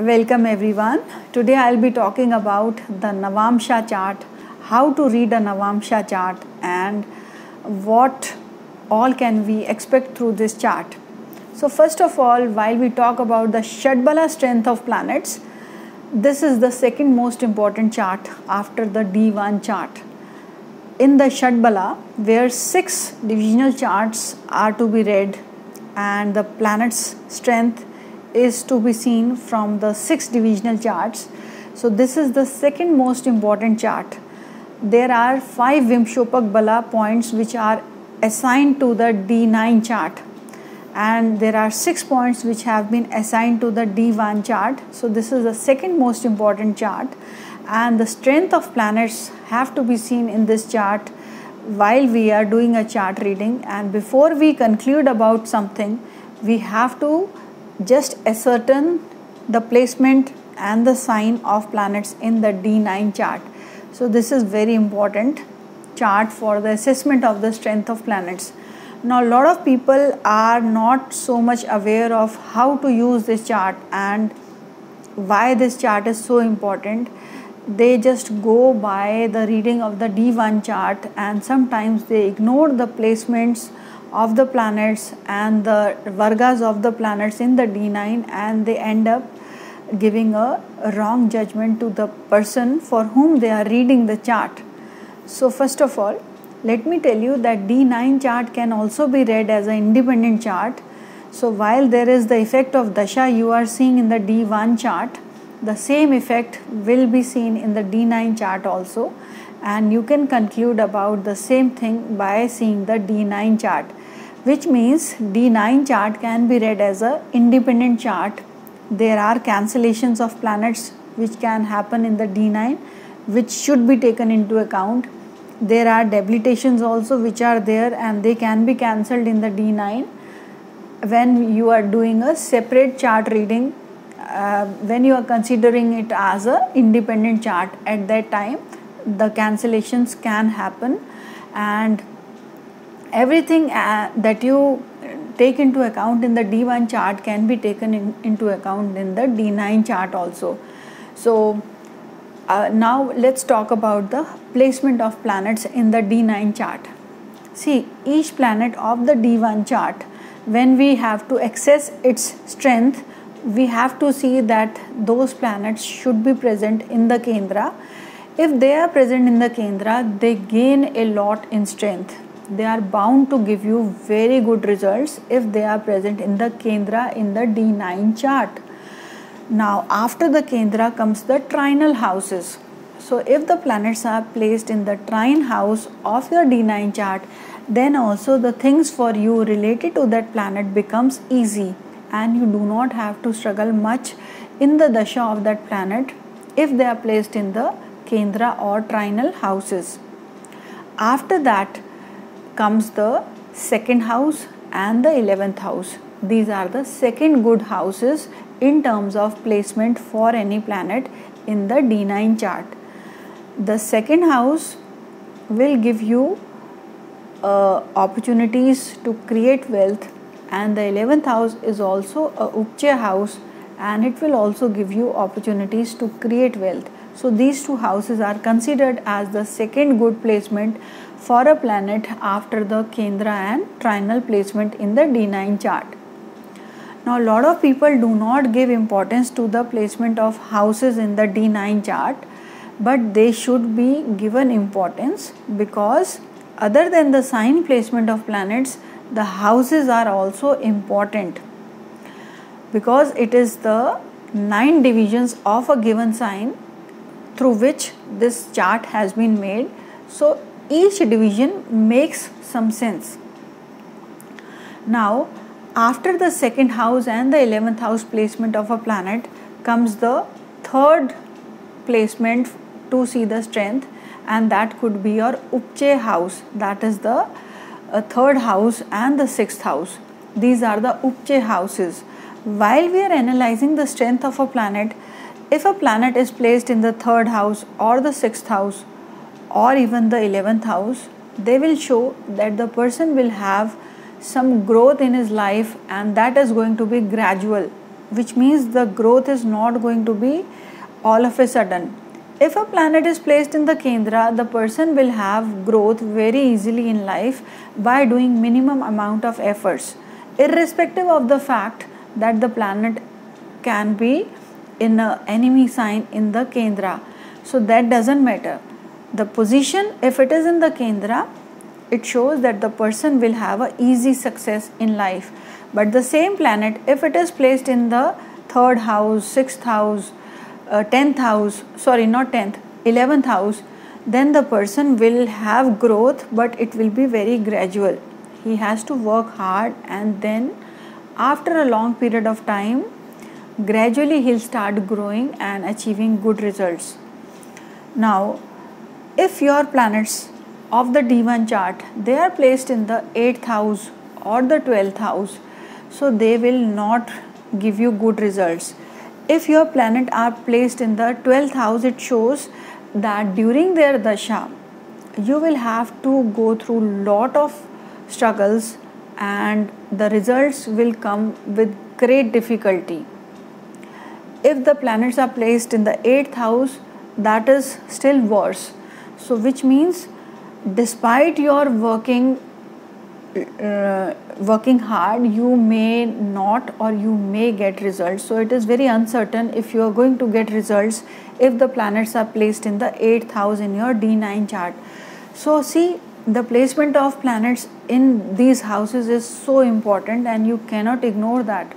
Welcome everyone. Today I'll be talking about the Navamsha chart, how to read a Navamsha chart and what all can we expect through this chart. So first of all, while we talk about the Shadbala strength of planets, this is the second most important chart after the D1 chart. In the Shadbala, where six divisional charts are to be read and the planet's strength is to be seen from the six divisional charts. So this is the second most important chart. There are five Vimshopak Bala points which are assigned to the D9 chart and there are six points which have been assigned to the D1 chart. So this is the second most important chart and the strength of planets have to be seen in this chart while we are doing a chart reading and before we conclude about something we have to just ascertain the placement and the sign of planets in the D9 chart. So this is very important chart for the assessment of the strength of planets. Now a lot of people are not so much aware of how to use this chart and why this chart is so important. They just go by the reading of the D1 chart and sometimes they ignore the placements of the planets and the vargas of the planets in the D9 and they end up giving a wrong judgment to the person for whom they are reading the chart. So first of all, let me tell you that D9 chart can also be read as an independent chart. So while there is the effect of Dasha you are seeing in the D1 chart, the same effect will be seen in the D9 chart also and you can conclude about the same thing by seeing the D9 chart which means D9 chart can be read as a independent chart. There are cancellations of planets which can happen in the D9 which should be taken into account. There are debilitations also which are there and they can be cancelled in the D9 when you are doing a separate chart reading uh, when you are considering it as a independent chart at that time the cancellations can happen and everything uh, that you take into account in the D1 chart can be taken in, into account in the D9 chart also. So uh, now let's talk about the placement of planets in the D9 chart. See each planet of the D1 chart when we have to access its strength we have to see that those planets should be present in the Kendra. If they are present in the Kendra, they gain a lot in strength they are bound to give you very good results if they are present in the Kendra in the D9 chart. Now after the Kendra comes the trinal houses. So if the planets are placed in the trine house of your D9 chart then also the things for you related to that planet becomes easy and you do not have to struggle much in the dasha of that planet if they are placed in the Kendra or trinal houses. After that comes the second house and the 11th house. These are the second good houses in terms of placement for any planet in the D9 chart. The second house will give you uh, opportunities to create wealth and the 11th house is also a Upche house and it will also give you opportunities to create wealth. So these two houses are considered as the second good placement for a planet after the Kendra and trinal placement in the D9 chart. Now a lot of people do not give importance to the placement of houses in the D9 chart but they should be given importance because other than the sign placement of planets the houses are also important because it is the nine divisions of a given sign through which this chart has been made so each division makes some sense. Now, after the second house and the 11th house placement of a planet comes the third placement to see the strength and that could be your Upche house that is the uh, third house and the sixth house. These are the Upche houses. While we are analyzing the strength of a planet, if a planet is placed in the third house or the sixth house or even the 11th house, they will show that the person will have some growth in his life and that is going to be gradual. which means the growth is not going to be all of a sudden. If a planet is placed in the Kendra, the person will have growth very easily in life by doing minimum amount of efforts, irrespective of the fact that the planet can be in an enemy sign in the Kendra. So that doesn't matter. The position, if it is in the Kendra, it shows that the person will have a easy success in life. But the same planet, if it is placed in the third house, sixth house, uh, 10th house, sorry, not 10th, 11th house, then the person will have growth, but it will be very gradual. He has to work hard, and then after a long period of time, gradually he'll start growing and achieving good results. Now, if your planets of the D1 chart they are placed in the 8th house or the 12th house, so they will not give you good results. If your planet are placed in the 12th house it shows that during their dasha you will have to go through lot of struggles and the results will come with great difficulty. If the planets are placed in the 8th house that is still worse so which means despite your working uh, working hard you may not or you may get results. So it is very uncertain if you are going to get results if the planets are placed in the 8th house in your d9 chart. So see the placement of planets in these houses is so important and you cannot ignore that.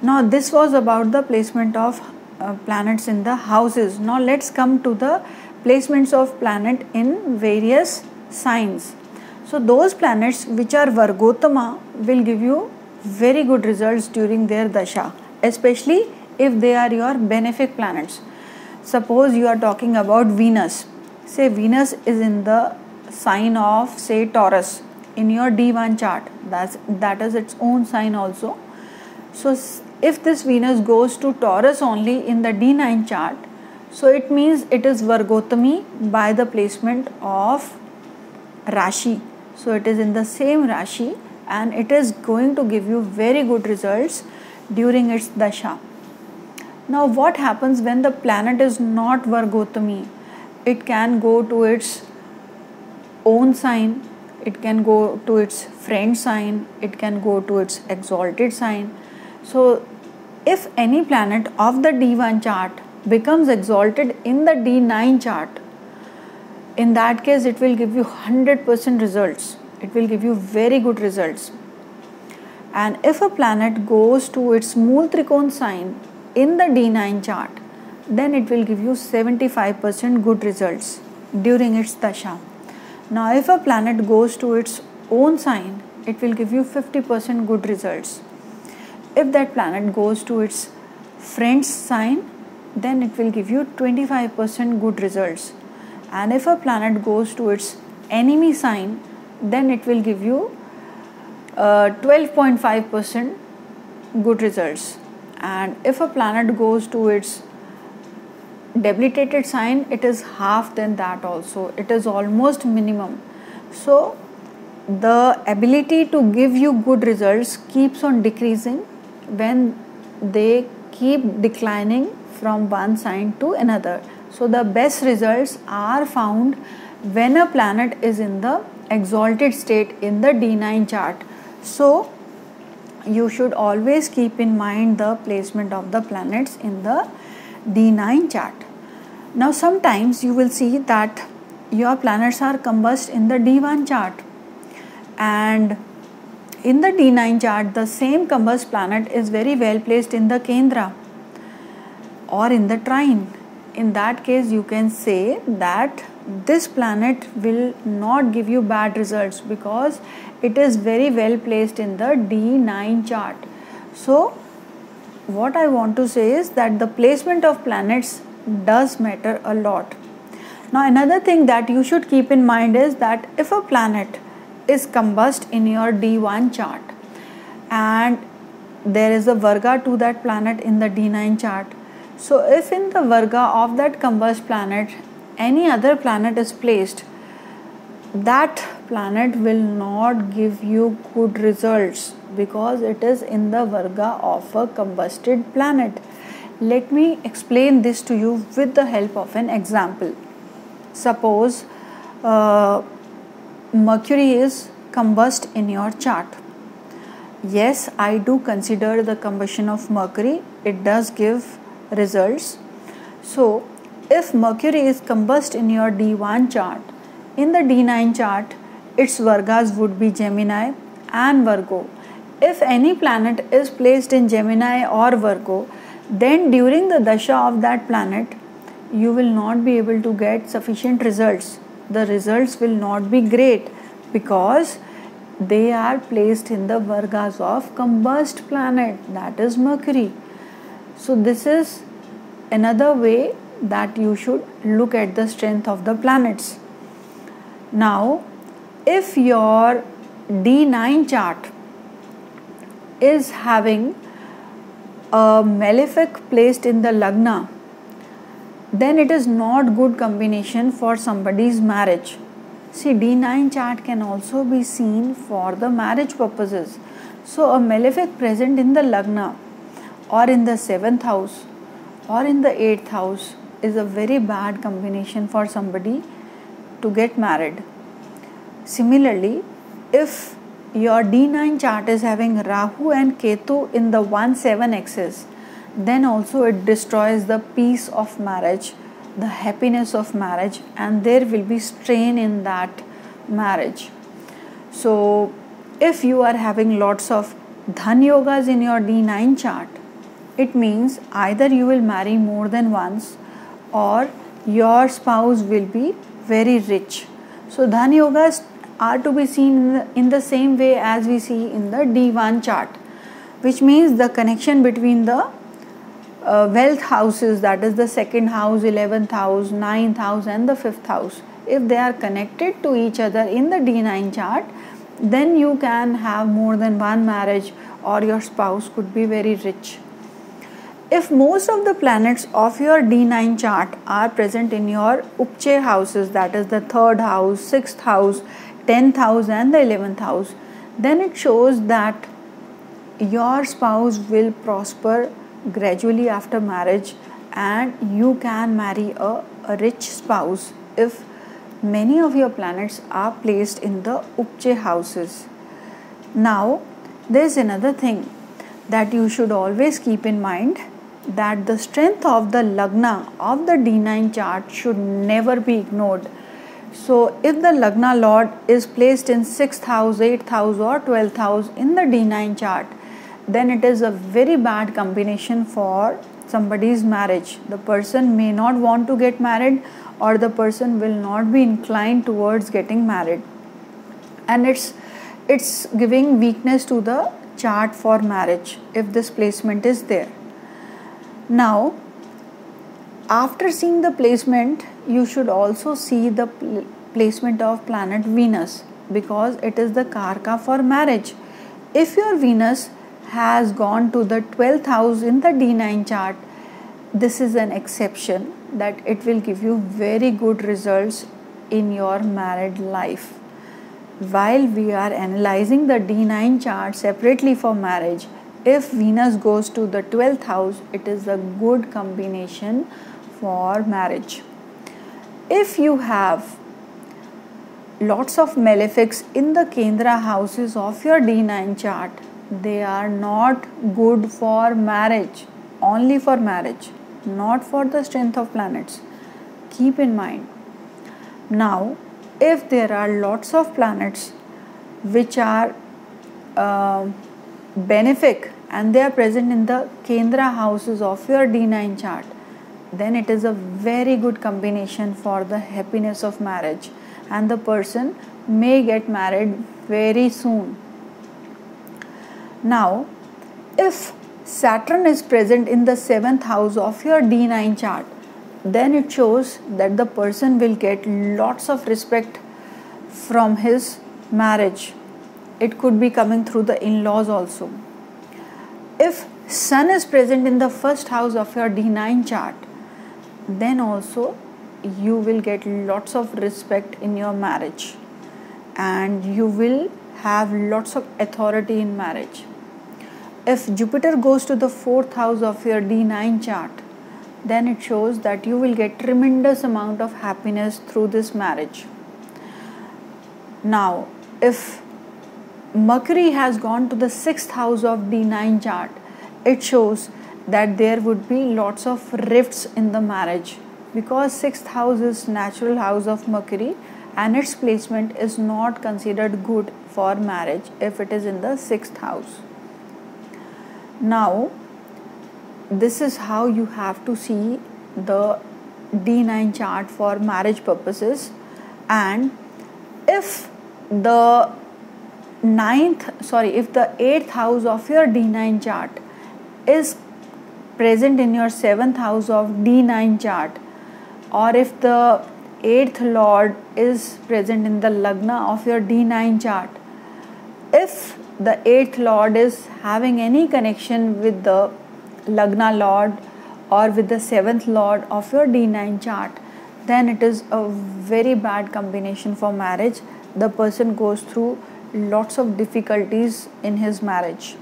Now this was about the placement of uh, planets in the houses. Now let's come to the placements of planet in various signs so those planets which are Vargotama will give you very good results during their dasha, especially if they are your benefic planets. Suppose you are talking about Venus. Say Venus is in the sign of say Taurus in your D1 chart. That's that is its own sign also. So if this Venus goes to Taurus only in the D9 chart, so it means it is Vargotami by the placement of Rashi so it is in the same Rashi and it is going to give you very good results during its dasha. Now, what happens when the planet is not Vargotami? It can go to its own sign, it can go to its friend sign, it can go to its exalted sign. So, if any planet of the D1 chart becomes exalted in the D9 chart, in that case it will give you 100% results. It will give you very good results. And if a planet goes to its mool trikon sign in the d9 chart then it will give you 75% good results during its dasha. Now if a planet goes to its own sign it will give you 50% good results. If that planet goes to its friend's sign then it will give you 25% good results. And if a planet goes to its enemy sign then it will give you 12.5% uh, good results. And if a planet goes to its debilitated sign it is half than that also. It is almost minimum. So the ability to give you good results keeps on decreasing when they keep declining from one sign to another so the best results are found when a planet is in the exalted state in the D9 chart. So you should always keep in mind the placement of the planets in the D9 chart. Now sometimes you will see that your planets are combust in the D1 chart and in the D9 chart the same combust planet is very well placed in the Kendra or in the trine in that case you can say that this planet will not give you bad results because it is very well placed in the D9 chart. So, what I want to say is that the placement of planets does matter a lot. Now, another thing that you should keep in mind is that if a planet is combust in your D1 chart and there is a Varga to that planet in the D9 chart, so if in the Varga of that combust planet any other planet is placed, that planet will not give you good results because it is in the varga of a combusted planet. Let me explain this to you with the help of an example. Suppose uh, mercury is combust in your chart. Yes i do consider the combustion of mercury. It does give results. So if mercury is combust in your d1 chart in the d9 chart its vargas would be gemini and virgo. If any planet is placed in gemini or virgo then during the dasha of that planet you will not be able to get sufficient results. The results will not be great because they are placed in the vargas of combust planet that is mercury so this is another way that you should look at the strength of the planets. Now if your d9 chart is having a malefic placed in the lagna then it is not good combination for somebody's marriage. See d9 chart can also be seen for the marriage purposes. So a malefic present in the lagna or in the 7th house or in the 8th house is a very bad combination for somebody to get married similarly if your D9 chart is having Rahu and Ketu in the 1 7 axis, then also it destroys the peace of marriage, the happiness of marriage, and there will be strain in that marriage. So, if you are having lots of dhan yogas in your D9 chart, it means either you will marry more than once or your spouse will be very rich. So, dhan yogas are to be seen in the same way as we see in the D1 chart, which means the connection between the uh, wealth houses that is the second house, 11th house, 9th house, and the fifth house. If they are connected to each other in the D9 chart, then you can have more than one marriage or your spouse could be very rich. If most of the planets of your D9 chart are present in your Upche houses, that is the third house, sixth house, 10th house and the 11th house, then it shows that your spouse will prosper gradually after marriage and you can marry a, a rich spouse if many of your planets are placed in the Upche houses. Now, there's another thing that you should always keep in mind that the strength of the lagna of the D9 chart should never be ignored so, if the Lagna Lord is placed in 6th house, 8th house, or 12th house in the D9 chart, then it is a very bad combination for somebody's marriage. The person may not want to get married, or the person will not be inclined towards getting married, and it's it's giving weakness to the chart for marriage if this placement is there. Now, after seeing the placement, you should also see the pl- placement of planet Venus because it is the Karka for marriage. If your Venus has gone to the 12th house in the D9 chart, this is an exception that it will give you very good results in your married life. While we are analyzing the D9 chart separately for marriage, if Venus goes to the 12th house, it is a good combination for marriage if you have lots of malefics in the Kendra houses of your D9 chart, they are not good for marriage, only for marriage, not for the strength of planets. Keep in mind. Now, if there are lots of planets which are uh, benefic and they are present in the Kendra houses of your D9 chart, then it is a very good combination for the happiness of marriage. And the person may get married very soon. Now if saturn is present in the 7th house of your d9 chart then it shows that the person will get lots of respect from his marriage. It could be coming through the in-laws also if sun is present in the first house of your d9 chart then also you will get lots of respect in your marriage and you will have lots of authority in marriage. If Jupiter goes to the fourth house of your D9 chart, then it shows that you will get tremendous amount of happiness through this marriage. Now, if Mercury has gone to the sixth house of D9 chart, it shows that there would be lots of rifts in the marriage. Because sixth house is natural house of Mercury and its placement is not considered good for marriage if it is in the sixth house. Now, this is how you have to see the D9 chart for marriage purposes. And if the ninth sorry if the eighth house of your D9 chart is present in your seventh house of D9 chart or if the eighth lord is present in the lagna of your D9 chart if the eighth lord is having any connection with the Lagna Lord or with the seventh Lord of your D9 chart, then it is a very bad combination for marriage. The person goes through lots of difficulties in his marriage.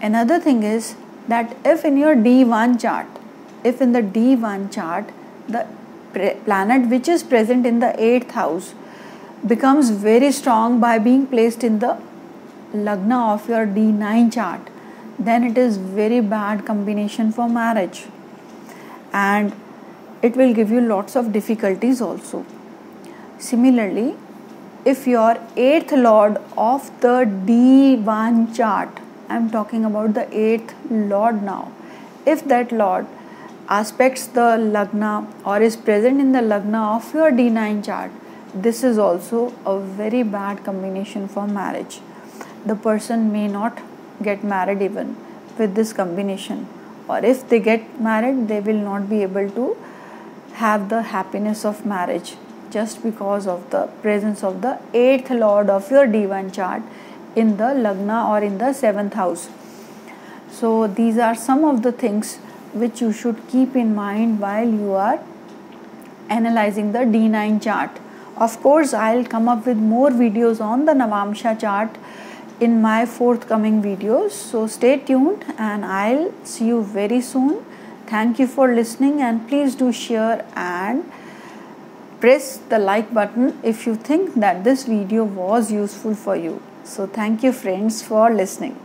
Another thing is that if in your D1 chart, if in the D1 chart, the planet which is present in the 8th house becomes very strong by being placed in the Lagna of your D9 chart then it is very bad combination for marriage and it will give you lots of difficulties also similarly if your eighth lord of the d1 chart i'm talking about the eighth lord now if that lord aspects the lagna or is present in the lagna of your d9 chart this is also a very bad combination for marriage. The person may not get married even with this combination or if they get married they will not be able to have the happiness of marriage just because of the presence of the eighth lord of your d1 chart in the lagna or in the seventh house so these are some of the things which you should keep in mind while you are analyzing the d9 chart of course i'll come up with more videos on the navamsha chart in my forthcoming videos. So stay tuned and I'll see you very soon. Thank you for listening and please do share and press the like button if you think that this video was useful for you. So thank you friends for listening.